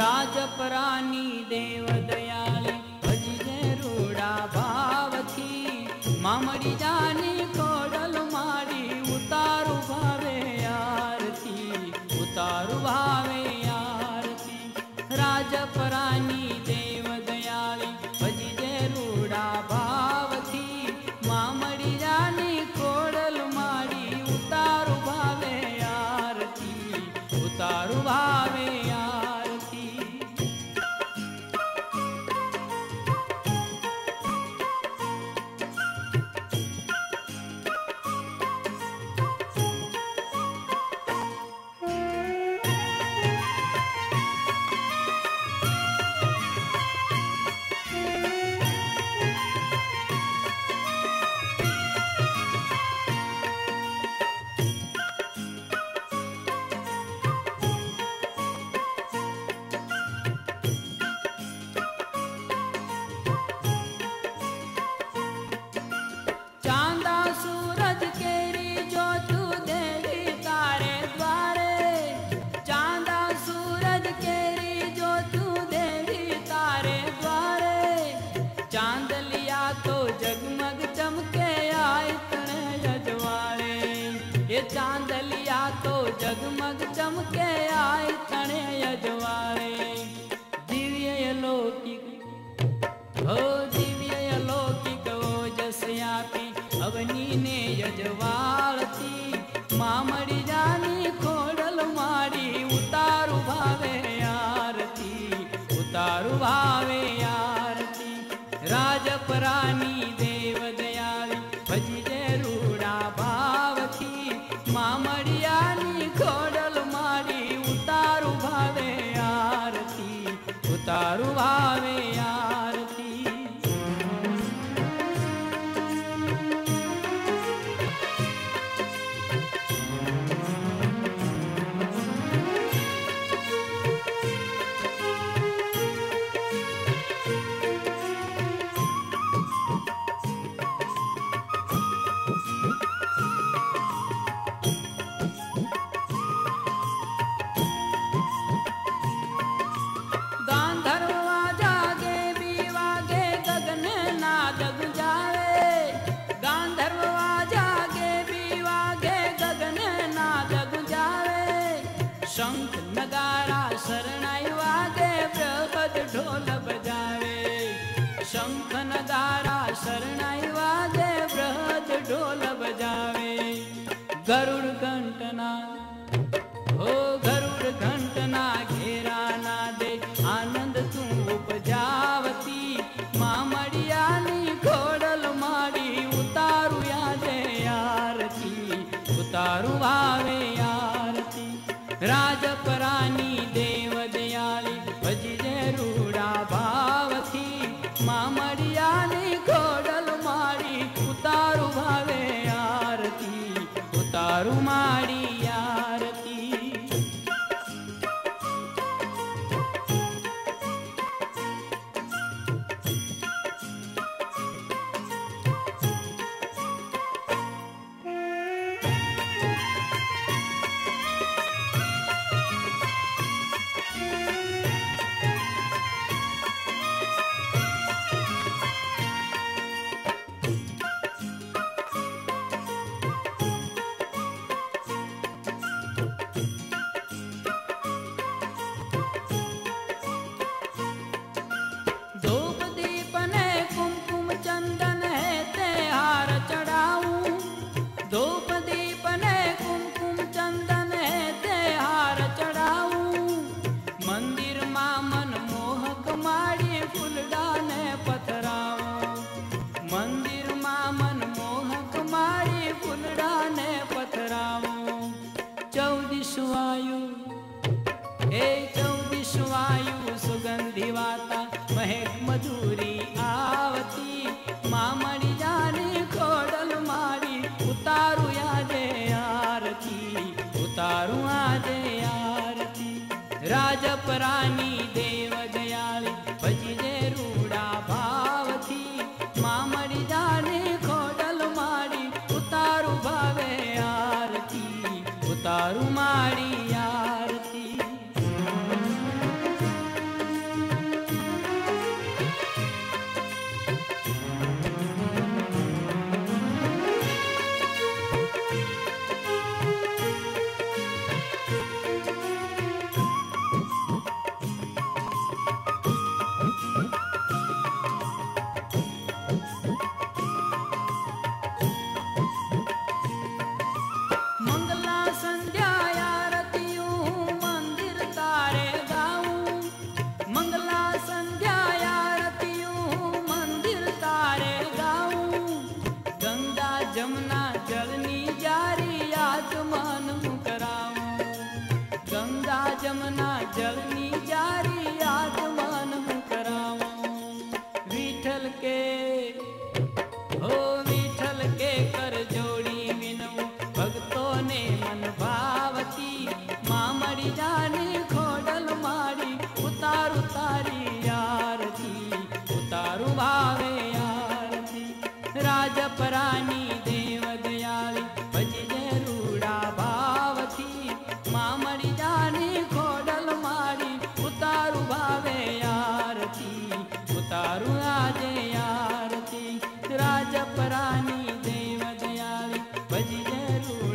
राजपराणी देव दयाले भजि जोडा वा मामीजा ये चांदलिया तो जगमग चमके आए दिव्य अलौकिक, हो दिव्य अलौकिक अवनी ने यजवाड़ती मामड़ी जानी, खोडल मारी, उतारू भावे आरती, उतारू भावे आरती। राजपरानी दे राजपराण માં મનમોહક મારી ફૂલડાને પથરાવું ચૌદીસું આવ્યું એ ಬಯಲು